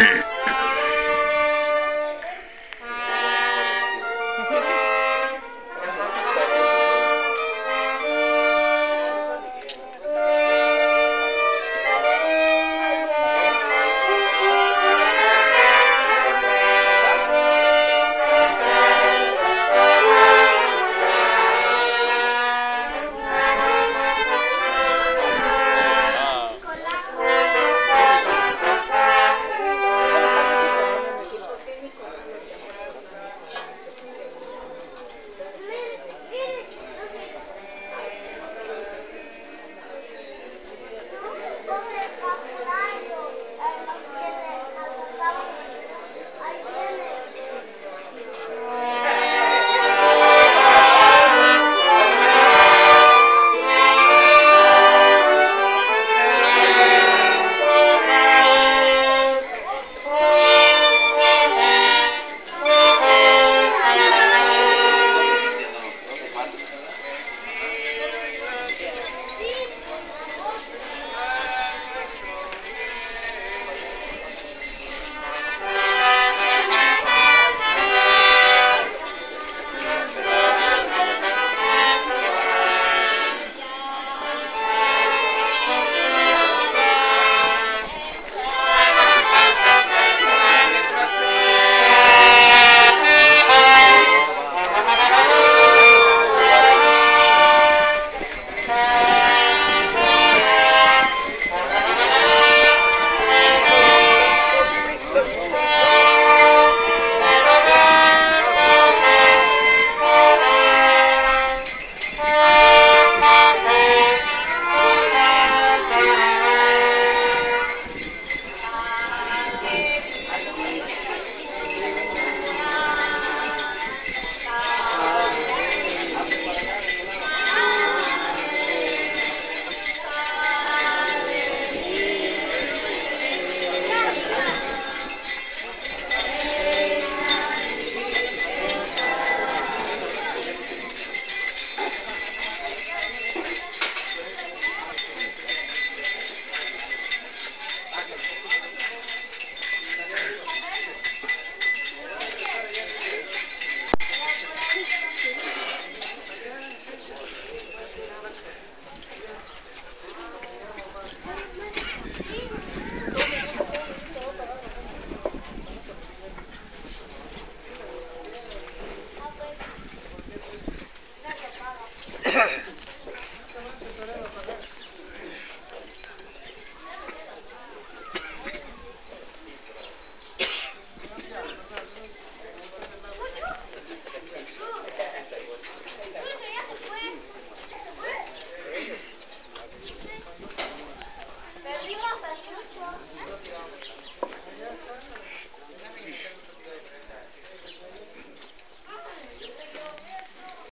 Yeah.